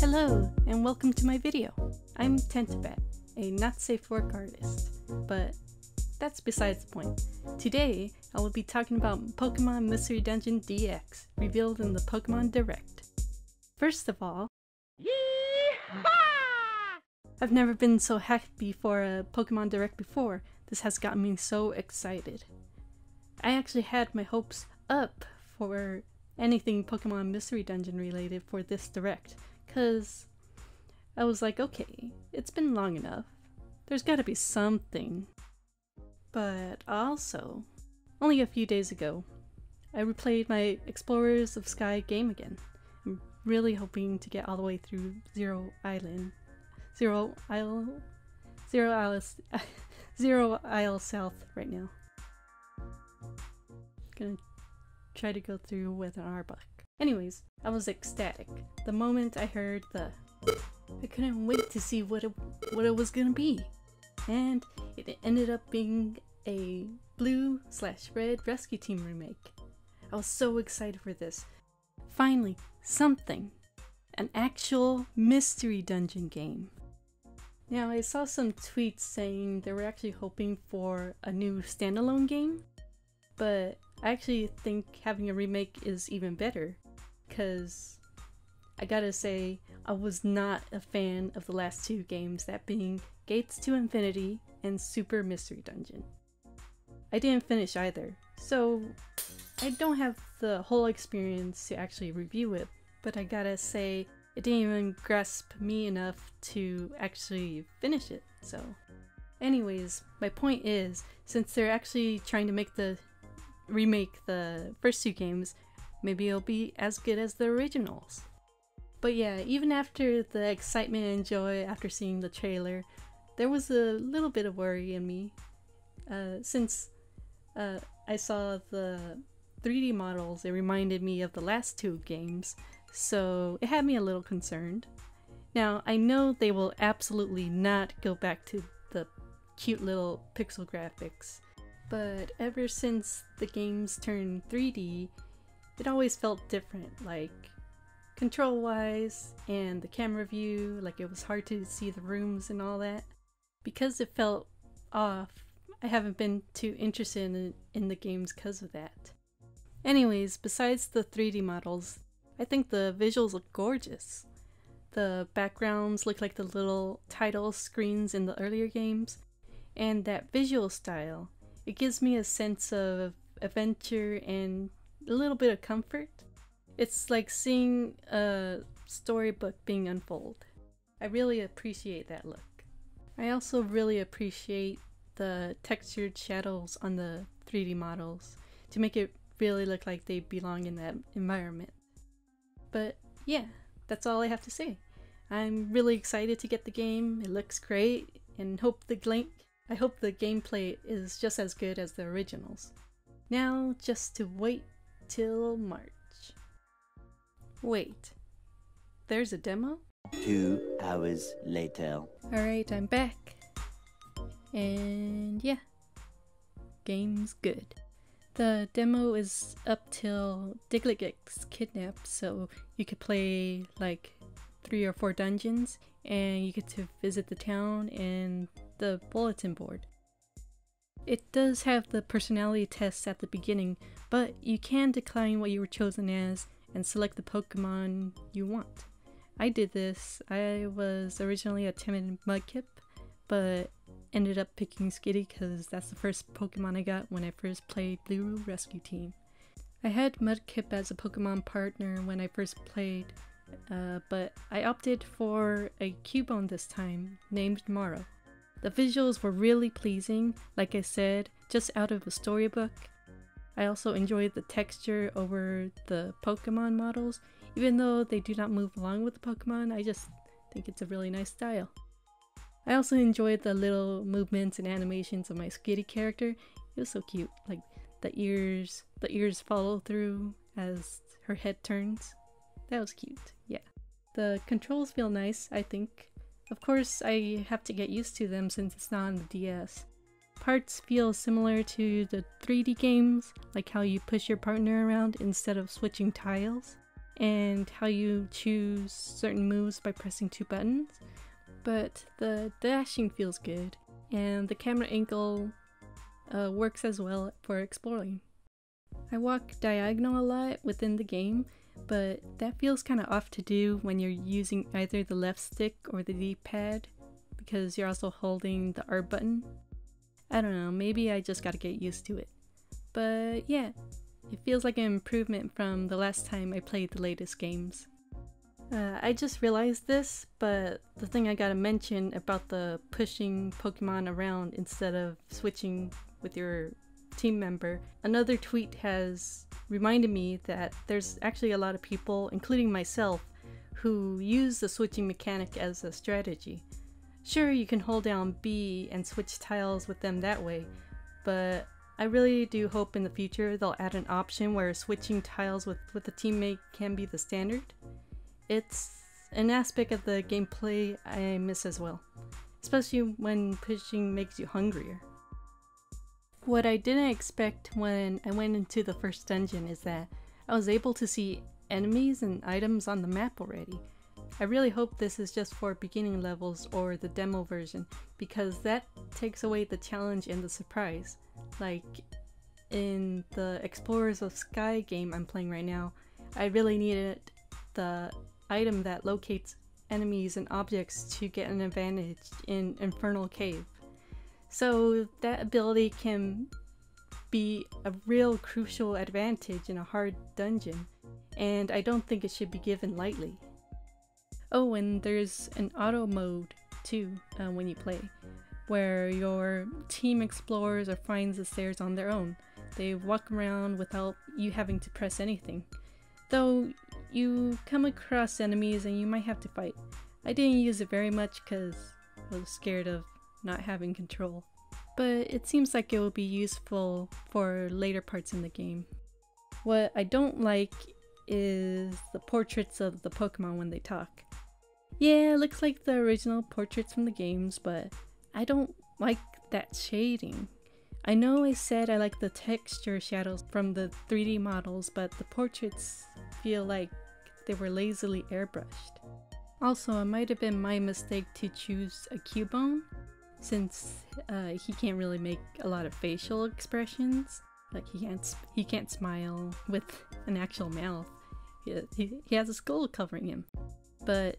Hello, and welcome to my video. I'm Tentabat, a not-safe-work artist, but that's besides the point. Today, I will be talking about Pokemon Mystery Dungeon DX, revealed in the Pokemon Direct. First of all, I've never been so happy for a Pokemon Direct before. This has gotten me so excited. I actually had my hopes up for anything Pokemon Mystery Dungeon related for this Direct, because I was like, okay, it's been long enough. There's gotta be something. But also, only a few days ago, I replayed my Explorers of Sky game again. I'm really hoping to get all the way through Zero Island. Zero Isle. Zero Isle. Zero Isle South right now. Gonna try to go through with an Arbok. Anyways, I was ecstatic the moment I heard the. I couldn't wait to see what it what it was gonna be, and it ended up being a blue slash red rescue team remake. I was so excited for this. Finally, something. An actual mystery dungeon game. Now, I saw some tweets saying they were actually hoping for a new standalone game, but I actually think having a remake is even better, because I gotta say, I was not a fan of the last two games, that being Gates to Infinity and Super Mystery Dungeon. I didn't finish either, so I don't have the whole experience to actually review it, but I gotta say, it didn't even grasp me enough to actually finish it, so. Anyways, my point is, since they're actually trying to make the remake the first two games, maybe it'll be as good as the originals. But yeah, even after the excitement and joy after seeing the trailer, there was a little bit of worry in me. Uh, since uh, I saw the 3D models, it reminded me of the last two games, so it had me a little concerned. Now, I know they will absolutely not go back to the cute little pixel graphics, but ever since the games turned 3D, it always felt different, like control wise and the camera view, like it was hard to see the rooms and all that. Because it felt off, I haven't been too interested in, in the games because of that. Anyways, besides the 3D models, I think the visuals look gorgeous. The backgrounds look like the little title screens in the earlier games, and that visual style, it gives me a sense of adventure and a little bit of comfort. It's like seeing a storybook being unfold. I really appreciate that look. I also really appreciate the textured shadows on the 3D models to make it really look like they belong in that environment. But yeah, that's all I have to say. I'm really excited to get the game. It looks great and hope the link I hope the gameplay is just as good as the originals. Now just to wait till March. Wait. There's a demo? Two hours later. Alright, I'm back. And yeah, game's good. The demo is up till Diglett gets kidnapped, so you could play like three or four dungeons, and you get to visit the town and the bulletin board. It does have the personality tests at the beginning, but you can decline what you were chosen as and select the Pokemon you want. I did this. I was originally a timid Mudkip, but ended up picking Skitty because that's the first Pokemon I got when I first played Blue Rescue Team. I had Mudkip as a Pokemon partner when I first played, uh, but I opted for a Cubone this time, named Maro. The visuals were really pleasing, like I said, just out of a storybook. I also enjoyed the texture over the Pokemon models, even though they do not move along with the Pokemon, I just think it's a really nice style. I also enjoyed the little movements and animations of my Skitty character. It was so cute, like the ears, the ears follow through as her head turns. That was cute, yeah. The controls feel nice, I think. Of course, I have to get used to them since it's not on the DS. Parts feel similar to the 3D games, like how you push your partner around instead of switching tiles. and how you choose certain moves by pressing two buttons, but the dashing feels good, and the camera angle uh, works as well for exploring. I walk diagonal a lot within the game, but that feels kind of off to do when you're using either the left stick or the D-pad because you're also holding the R button. I don't know, maybe I just gotta get used to it. But yeah, it feels like an improvement from the last time I played the latest games. Uh, I just realized this, but the thing I gotta mention about the pushing Pokemon around instead of switching with your team member, another tweet has reminded me that there's actually a lot of people, including myself, who use the switching mechanic as a strategy. Sure, you can hold down B and switch tiles with them that way, but I really do hope in the future they'll add an option where switching tiles with, with a teammate can be the standard. It's an aspect of the gameplay I miss as well, especially when pushing makes you hungrier. What I didn't expect when I went into the first dungeon is that I was able to see enemies and items on the map already. I really hope this is just for beginning levels or the demo version because that takes away the challenge and the surprise. Like in the Explorers of Sky game I'm playing right now, I really needed the item that locates enemies and objects to get an advantage in Infernal Cave. So that ability can be a real crucial advantage in a hard dungeon, and I don't think it should be given lightly. Oh, and there's an auto mode too uh, when you play, where your team explores or finds the stairs on their own. They walk around without you having to press anything. Though you come across enemies and you might have to fight. I didn't use it very much because I was scared of not having control. But it seems like it will be useful for later parts in the game. What I don't like is the portraits of the Pokemon when they talk. Yeah, it looks like the original portraits from the games, but I don't like that shading. I know I said I like the texture shadows from the 3D models, but the portraits feel like they were lazily airbrushed. Also, it might have been my mistake to choose a Cubone, since uh, he can't really make a lot of facial expressions. Like he can't he can't smile with an actual mouth. He, he, he has a skull covering him. But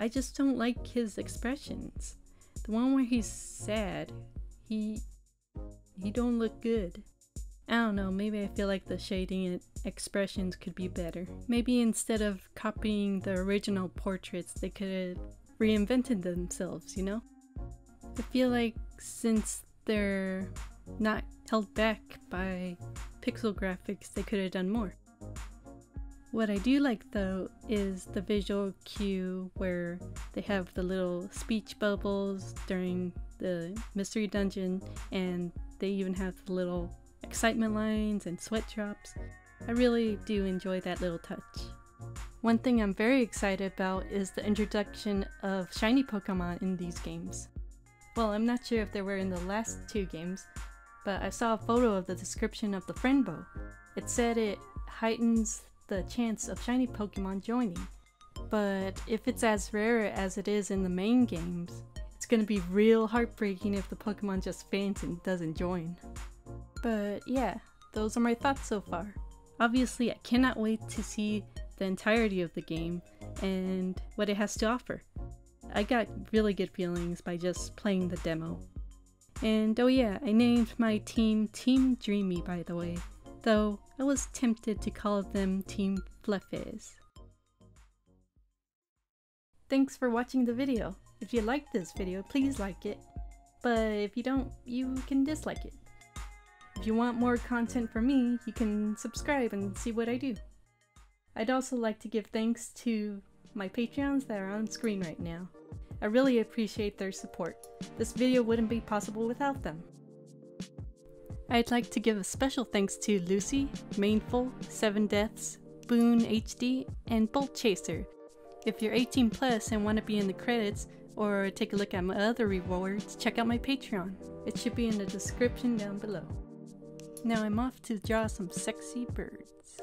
I just don't like his expressions. The one where he's sad, he he don't look good. I don't know, maybe I feel like the shading and expressions could be better. Maybe instead of copying the original portraits, they could have reinvented themselves, you know? I feel like since they're not held back by pixel graphics, they could have done more. What I do like though is the visual cue where they have the little speech bubbles during the mystery dungeon and they even have the little excitement lines and sweat drops. I really do enjoy that little touch. One thing I'm very excited about is the introduction of shiny Pokemon in these games. Well, I'm not sure if they were in the last two games, but I saw a photo of the description of the friend bow. It said it heightens the chance of shiny Pokemon joining. But if it's as rare as it is in the main games, it's gonna be real heartbreaking if the Pokemon just faints and doesn't join. But yeah, those are my thoughts so far. Obviously, I cannot wait to see the entirety of the game and what it has to offer. I got really good feelings by just playing the demo. And oh yeah, I named my team Team Dreamy by the way though I was tempted to call them Team Fluffies. Thanks for watching the video. If you liked this video, please like it. But if you don't, you can dislike it. If you want more content from me, you can subscribe and see what I do. I'd also like to give thanks to my Patreons that are on screen right now. I really appreciate their support. This video wouldn't be possible without them. I'd like to give a special thanks to Lucy, Mainful, Seven Deaths, Boone HD, and Bolt Chaser. If you're 18 plus and want to be in the credits or take a look at my other rewards, check out my Patreon. It should be in the description down below. Now I'm off to draw some sexy birds.